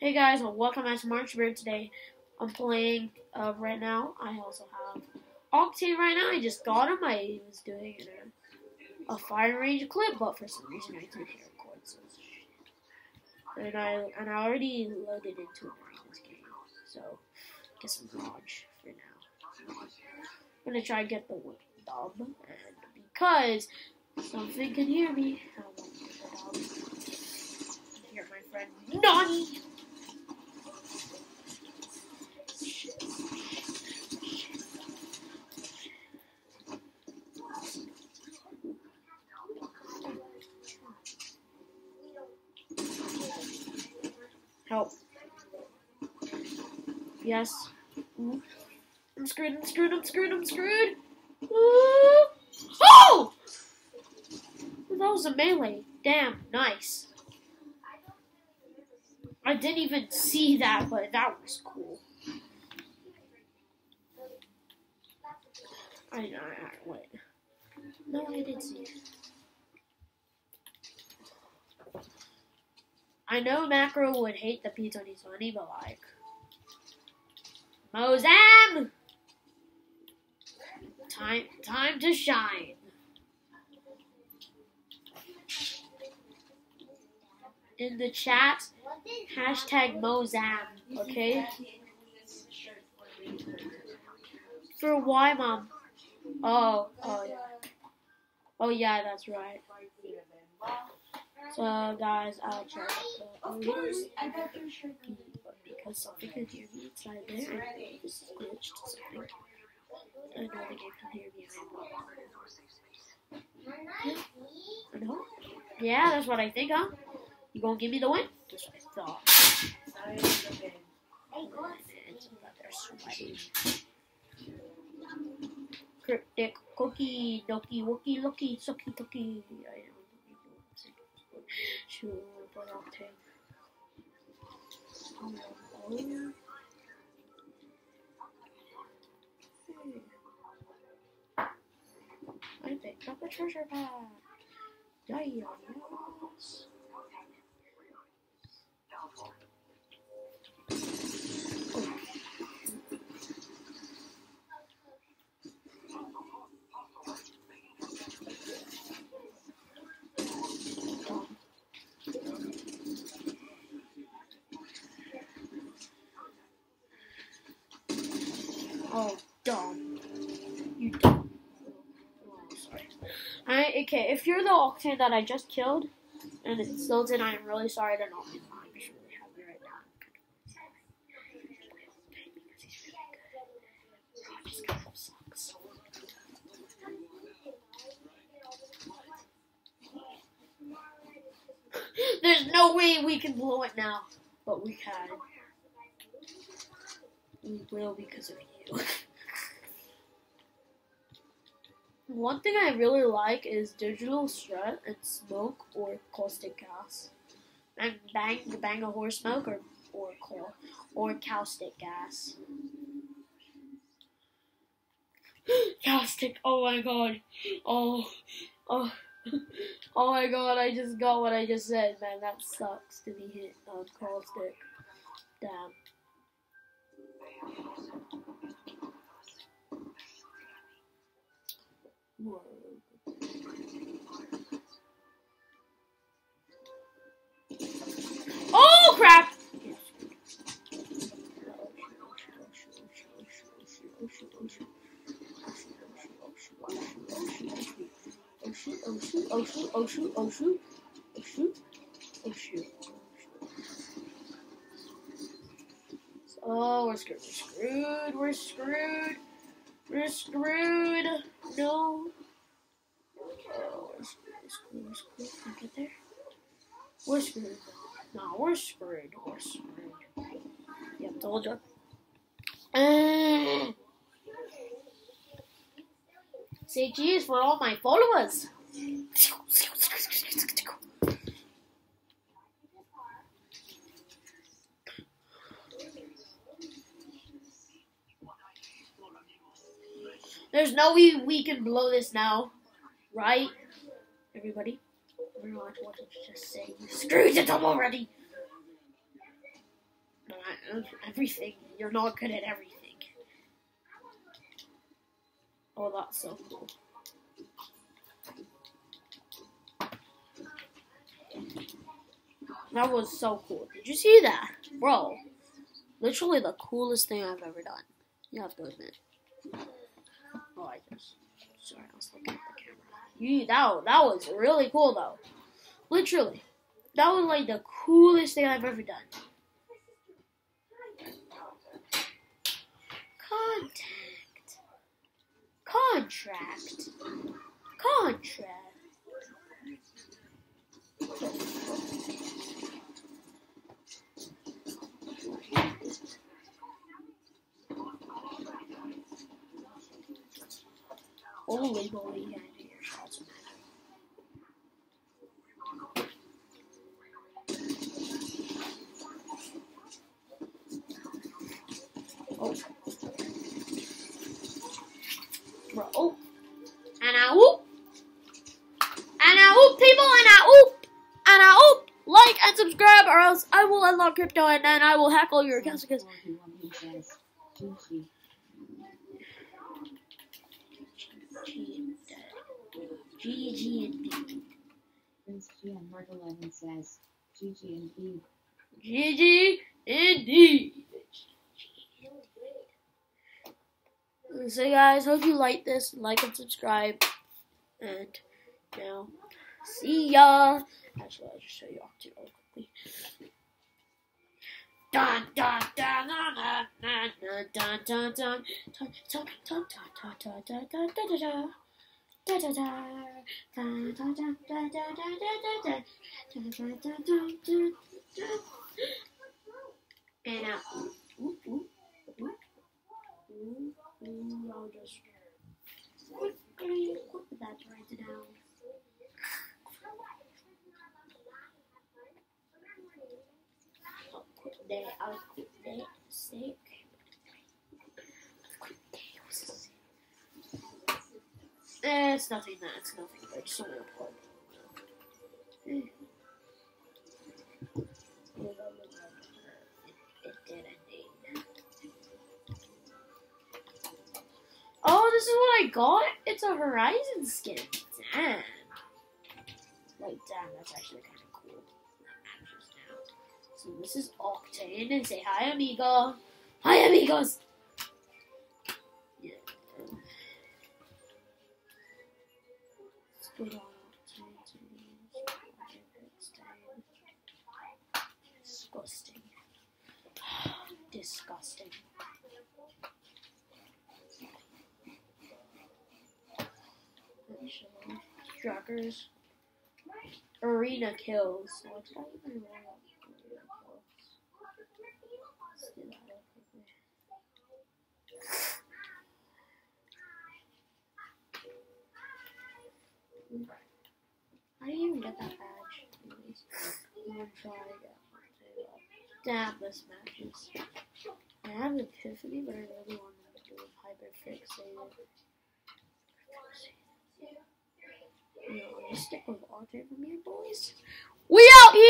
Hey guys, welcome back to March Beard today. I'm playing uh, right now. I also have Octane right now. I just got him. I was doing a, a fire range clip, but for some reason I couldn't record. So and I and I already loaded into this game, so guess I'm Raj for now. I'm gonna try and get the dub, and because something can hear me, I won't get the dub. Hear my friend Nani. Help. Yes. I'm screwed, I'm screwed, I'm screwed, I'm screwed. Oh! That was a melee. Damn, nice. I didn't even see that, but that was cool. I, I, I wait. No, I didn't see it. I know Macro would hate the P2020, but like. Mozam! Time, time to shine. In the chat, hashtag Mozam, okay? For why, mom? Oh, oh yeah. Oh yeah, that's right. So guys, I'll try to Of course, I got your but because something can hear me inside there, this is glitched something. I know the game can hear me. I know. Yeah, that's what I think, huh? You gonna give me the win? That's what I thought. It's sweaty. Cryptic cookie, doki, wookie, looky, sucky, tucky. I know. I'll take. Oh, I picked up a treasure pack. Yes. Oh, dumb. You dumb. Oh, sorry. I, okay, if you're the Octane that I just killed, and it's Silton, I am really sorry to not be fine. I'm just really happy right now. There's no way we can blow it now, but we can. We will because of you. One thing I really like is Digital Threat and smoke or caustic gas. And bang bang a horse smoke or or coal or caustic gas. caustic, oh my god. Oh oh oh my god, I just got what I just said, man. That sucks to be hit on caustic. Damn. Whoa. Oh crap! Oh shoot, oh shoot, oh shoot, oh shoot, oh shoot, oh shoot, oh shoot. Oh, we're screwed, we're screwed, we're screwed, we're screwed. No. Oh, we're screwed, we're screwed, we're screwed. Get there? We're screwed. No, we're screwed. We're screwed. Yep, told you. Uh, say cheese for all my followers. There's no way we can blow this now, right? Everybody, to just say. Screwed it up already. everything. You're not good at everything. Oh, that's so cool. That was so cool. Did you see that? Bro, literally the coolest thing I've ever done. You have to admit. I at the camera. That, that was really cool, though. Literally. That was like the coolest thing I've ever done. Contact. Contract. Contract. Holy your shots. Oh. Bro. Oh. And I whoop. And I whoop, people, and I whoop. And I whoop. Like and subscribe, or else I will unlock crypto and then I will hack all your accounts because. GG indeed. Prince GM Mark 11 says, GG indeed. GG indeed. So guys, hope you like this. Like and subscribe. And now, see ya. Actually, I'll just show you off too real quickly. Dun dun dun dun dun dun dun dun dun. And out. Oop, oop, oop, oop, oop. I'll just quickly put that right down. That. Sick. Eh, it's nothing that. It's nothing. I just want to plug it. It did indeed. Oh, this is what I got? It's a Horizon skin. Damn. Like, damn, that's actually kind of So this is Octane, and say hi, amigo. Hi, amigos. Disgusting. Disgusting. Trackers. Arena kills. What's that even kills. Do you even get that badge? I'm gonna try again. Damn, this matches. I have Epiphany, but I really want to do Hyper Fixated. You know, just stick with Octane from here, boys. We out here!